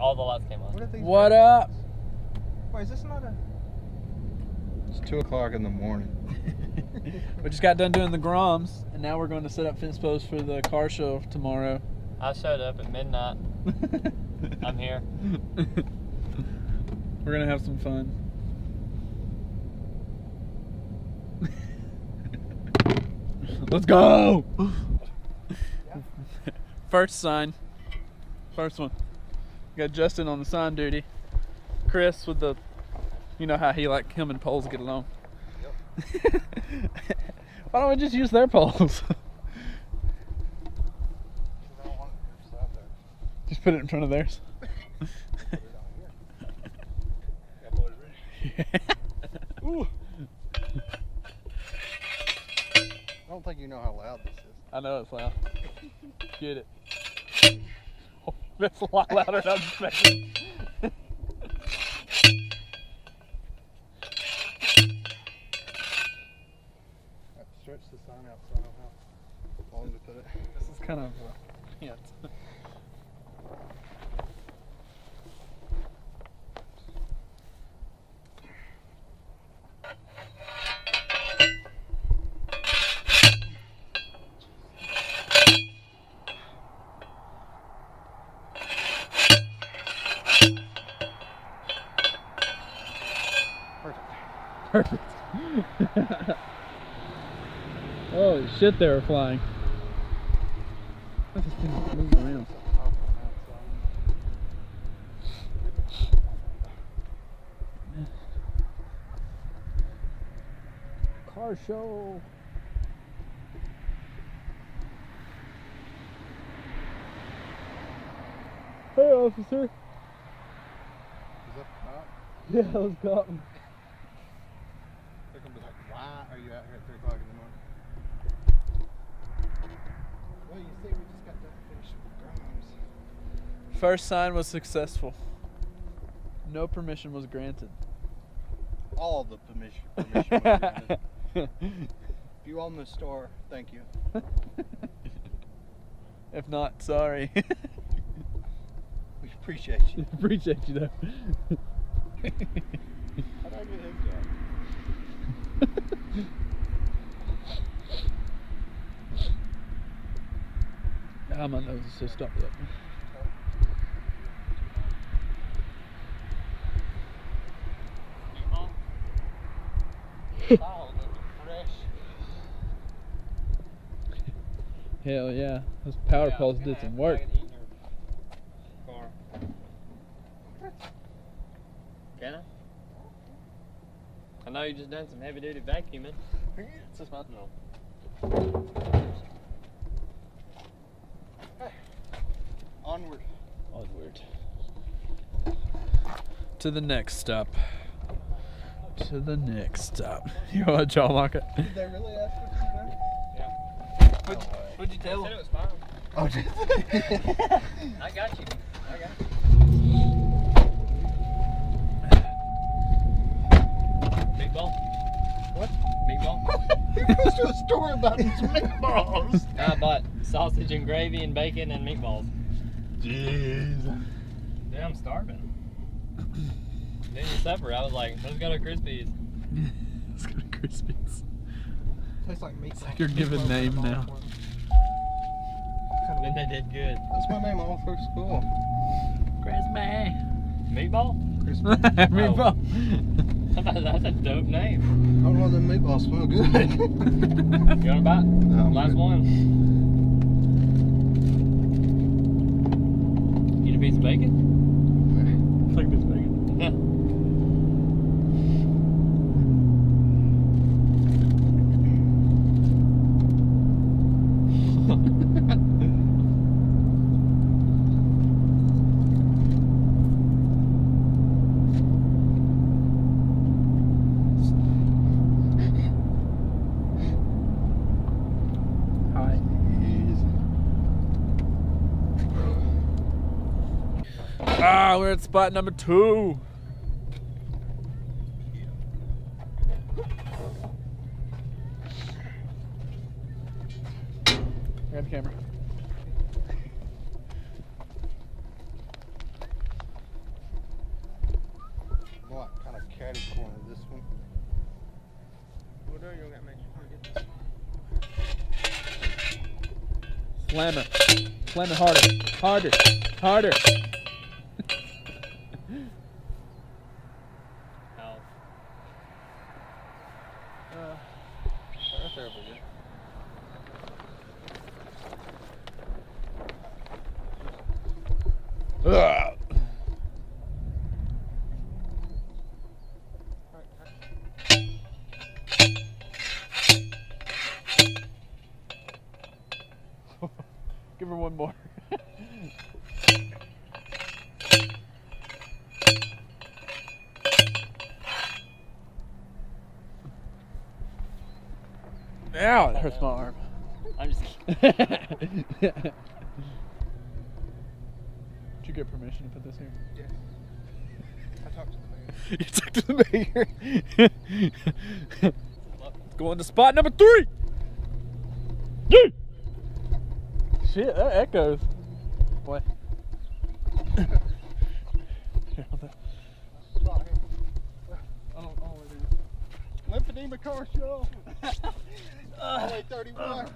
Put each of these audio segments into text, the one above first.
All the lights came What on. are these? What up? Wait, is this not a? It's two o'clock in the morning. we just got done doing the Groms, and now we're going to set up fence posts for the car show tomorrow. I showed up at midnight. I'm here. we're gonna have some fun. Let's go! First sign. First one. Got Justin on the sign duty. Chris with the, you know how he like him and poles get along. Why don't we just use their poles? just put it in front of theirs. I don't think you know how loud this is. I know it's loud. Get it. That's a lot louder than I was expecting. Stretch the sign out so I know how long to put it. This is kind of uh, hint. Oh, Holy shit, they were flying. This thing's moving around. Car show. Hey, officer. Is that cop? Yeah, let's go. They're gonna be like, why are you out here at three o'clock in the morning? Well, you see, we just got done finished with Grimes. First sign was successful. No permission was granted. All the permission. permission was granted. if you own the store, thank you. if not, sorry. We appreciate you. Appreciate you though. How did I get his job? My nose is so stuffed up. Hell yeah, those power poles did some work. Can I? I know you just done some heavy duty vacuuming. It's just my To the next stop. To the next stop. You want a jaw market? Did they really ask what you were doing? What'd, what'd you tell I said it was fine. Oh, did I got you. I got you. Meatball? What? Meatball? he goes to a story about his meatballs. I bought sausage and gravy and bacon and meatballs. Jeez. Yeah, I'm starving. Then at supper, I was like, let's go to Crispy's. Let's go to Crispies. Tastes like meat. like your given name now. Then they did good. That's my name all through school. Crispy. Meatball? Oh. Meatball. That's a dope name. I don't know them meatballs smell good. You want a bite? No, I'm Last good. one. Eat a piece of bacon? We're at spot number two. Grab the camera. What kind of catty corner this one? Well, there you got to make sure get this. Slam it. Slam it harder. Harder. Harder. How? Uh, Right there, will you? Ugh. Give her one more. Ow, it hurts my arm. I'm just kidding. Get permission to put this here? Yeah. I talked to the man. You took to the mayor. Going to spot number three. Yay! Shit, that echoes. Boy. Here, hold that. Spot here. I don't know what it is. Lymphedema car show. Highway 31.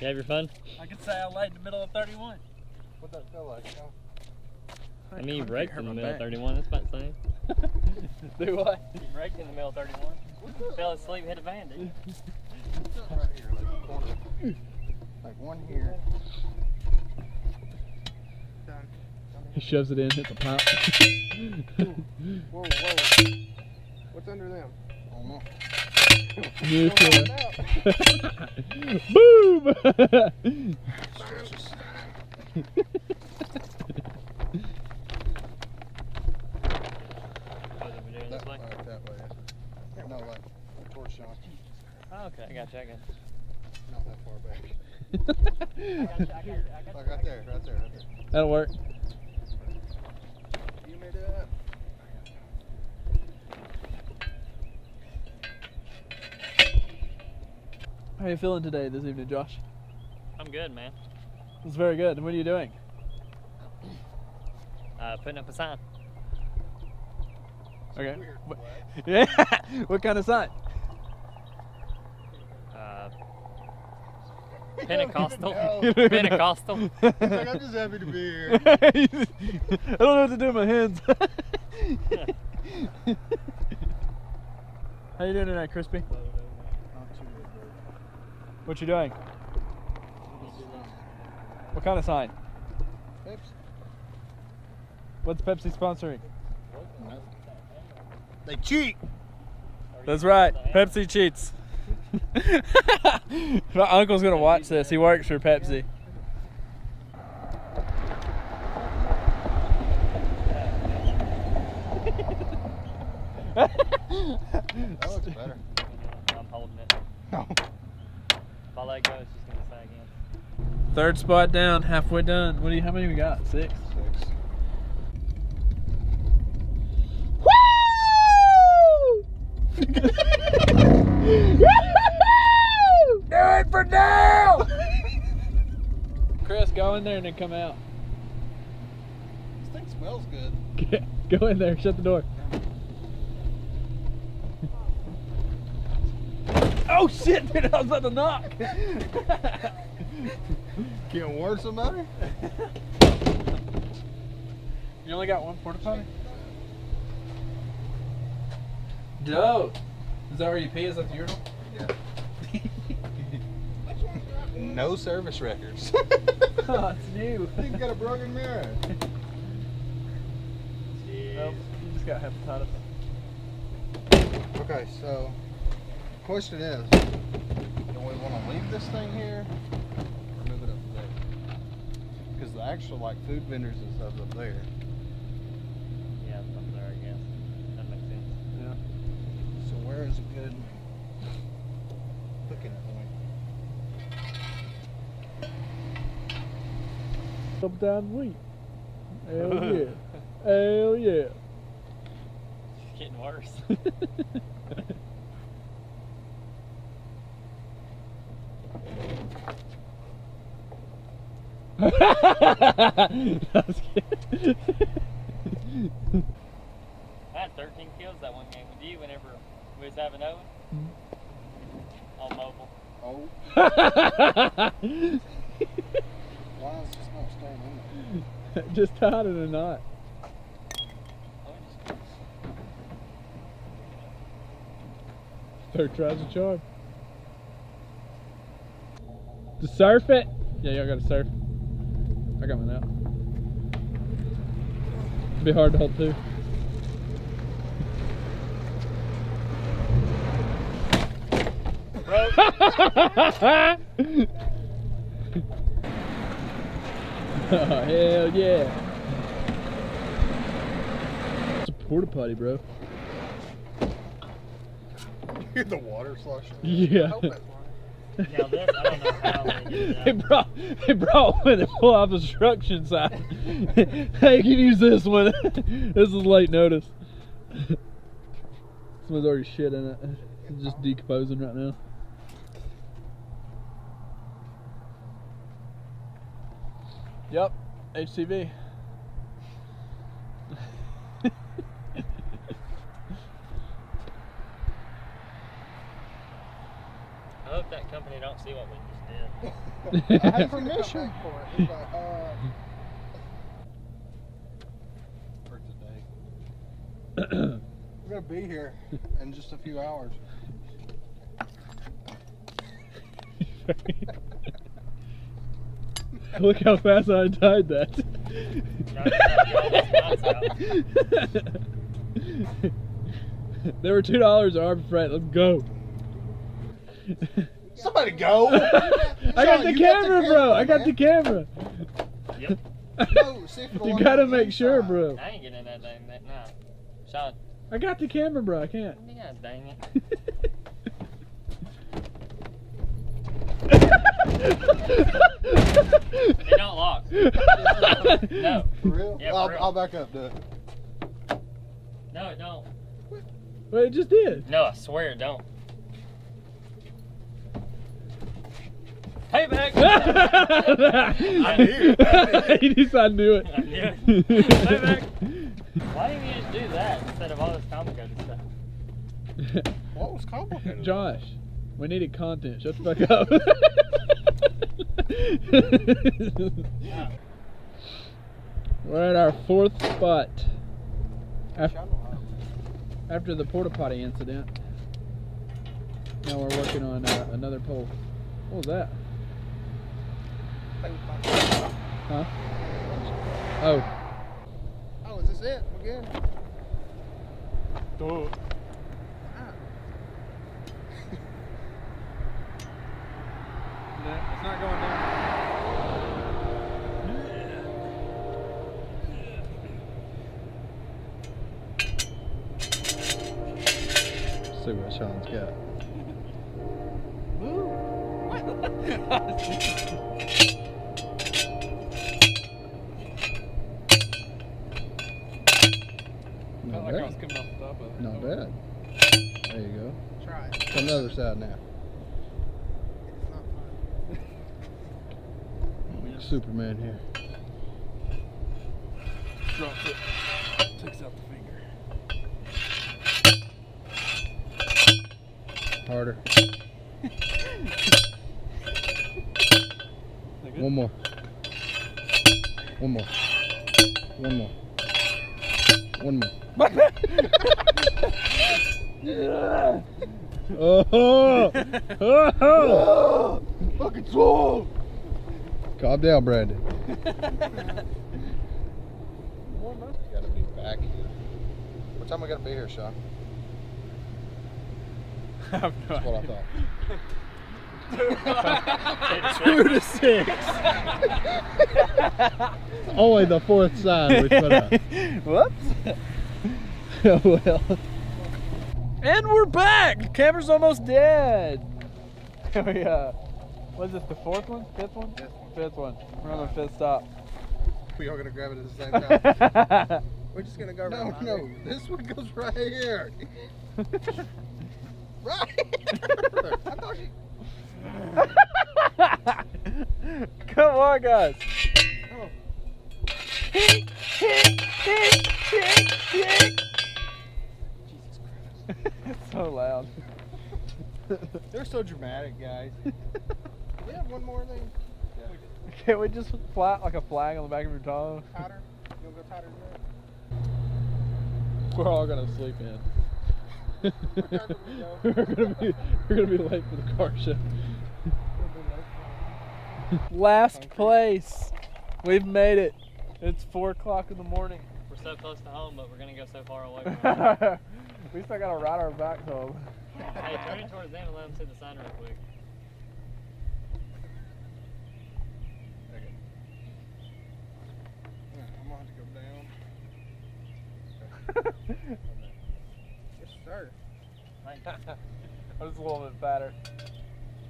You have your fun? I can say I laid in the middle of 31. What that feel like? Huh? I mean, you Hurt wrecked in the middle of 31. That's about the same. Do what? You wrecked in the middle of 31. Fell asleep, hit a van, dude. Right here, like corner. Like one here. Done. He shoves it in, hits a pop. Whoa, whoa. What's under them? I don't know. You Don't find can. Boom! Stretches. What are we doing That, way? like that way. No, like towards Shawn. Oh, okay, I got you, I got you. Not that far back. I got you, I got you, I got you. Like right there, right there, right there. That'll work. You made it up. How are you feeling today, this evening, Josh? I'm good, man. It's very good. And What are you doing? Uh, putting up a sign. Okay. Weird What, yeah. what kind of sign? Uh, Pentecostal. Pentecostal. Like, I'm just happy to be here. I don't know what to do with my hands. How you doing tonight, Crispy? What you doing? What kind of sign? Pepsi. What's Pepsi sponsoring? They cheat. That's right. Pepsi cheats. My uncle's gonna watch this. He works for Pepsi. That looks better. I'm holding it. No. If I let go, it's just gonna sag in. Third spot down, halfway done. What do you? How many we got? Six. Six. Do it for now! Chris, go in there and then come out. This thing smells good. Go in there, shut the door. Oh shit, dude, I was about to knock. Can't warn somebody? you only got one porta potty? Dope. Is that where you pee? Is that the urinal? Yeah. No service records. oh, it's new. Thing's got a broken mirror. Oh, you just got hepatitis. Okay, so question is, do we want to leave this thing here or move it up there? Because the actual like food vendors and stuff up there. Yeah, it's up there, I guess. That makes sense. Yeah. So where is a good hooking point? Sometimes we. Hell yeah. Hell yeah. It's getting worse. I had 13 kills that one game with you whenever we was having Owen. Hmm. On mobile. Oh, why is this not staying in there? Just tied in a knot. Owen just- Third tries a charm. To surf it? Yeah, y'all gotta surf. I got mine out. It'd be hard to hold two. Oh, hell yeah. It's a porta potty, bro. Hear the water slushing. Yeah. Hope that's one. yeah, this, I don't know how they get They brought they brought one to pull off instruction sign. hey, you can use this one. this is late notice. Someone's already shit in it. It's just decomposing right now. Yep, HCV. I hope that company don't see what we just did. I had permission for it. He's like, uh. For today. We're gonna be here in just a few hours. Look how fast I tied that. No, it's not good. It's they were two dollars at Harbor Freight. Let's go. Somebody go! I got the you got the camera, bro. I got man. the camera. Yep. No, see if the you gotta on the make sure, inside. bro. I ain't getting in that thing. That, nah. Shawn, I got the camera, bro. I can't. yeah, dang it. They don't lock. No. For real? Yeah, for I'll, real. I'll back up, do it. No, it don't. Well, it just did. No, I swear it don't. Hey, back. I knew it. he just I knew it. I knew it. Hey, back. Why didn't you just do that instead of all this complicated stuff? What was complicated? Josh, we needed content. Shut the fuck up. We're at our fourth spot. Af- After the porta potty incident. Now we're working on uh, another pole. What was that? Huh? Oh. Oh, is this it? We're good? Duh. it's not going down. see what Shawn's got. Not like I was bad. coming off the top of it. Not bad. There you go. Try it. From the other side now. It's not fun. Superman here. Drops it. Takes out the finger. Harder. One more. One more. One more. One more. Oh! oh! Fucking swole! Calm down, Brandon. gotta be back. What time we gotta be here, Shawn? I have no That's what I thought. Two to six. Only the fourth sign we put up. Whoops. oh well. And we're back! The camera's almost dead. Oh, we, uh, what is this, the fourth one? Fifth one? Fifth one. Fifth one. We're on the fifth stop. We are going to grab it at the same time. We're just going to go no, right No, no. This one goes right here. right here. I thought she... Come on, guys. Oh. They're so dramatic, guys. Do we have one more thing? Can't we just flat like a flag on the back of your tongue? Tighter? You want to go tighter than that? We're all gonna sleep in. What time did we go? we're gonna be we're gonna be late for the car show. Last place. We've made it. It's four o'clock in the morning. We're so close to home, but we're gonna go so far away from home. We still gotta ride our back home. hey, turn it towards them and let them see the sign real quick. Okay. Yeah, I'm gonna have to go down. Yes, sir. I'm just a little bit fatter.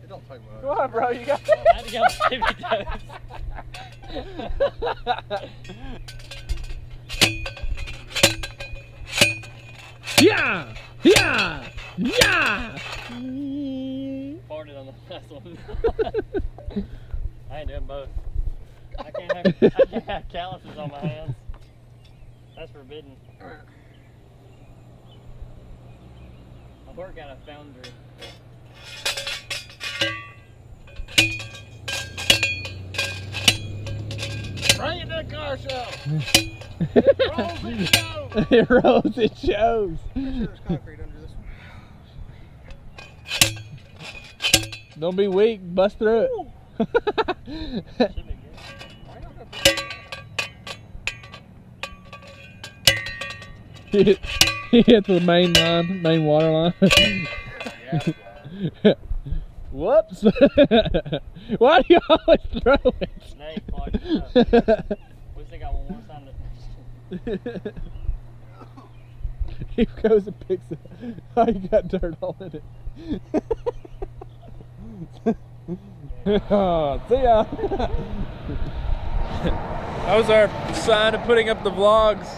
It don't take much. Come on, bro. You got. I had to go baby Yeah! Yeah! Yeah! Farted on the last one. I ain't doing both. I can't have, I can't have calluses on my hands. That's forbidden. I work at a foundry. Bring it to the car show. it rolls, it shows. Sure concrete under this one. Don't be weak, bust through it. Should be good. Why not go put it he, hit, he hit the main line, main water line. Whoops. Why do you always throw it? He goes and picks it. Oh, you got dirt all in it. oh, see ya. that was our sign of putting up the vlogs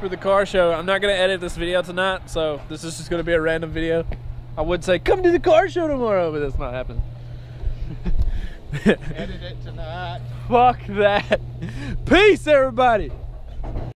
for the car show. I'm not gonna edit this video tonight, so this is just gonna be a random video. I would say come to the car show tomorrow, but that's not happening. Edit it tonight. Fuck that. Peace, everybody.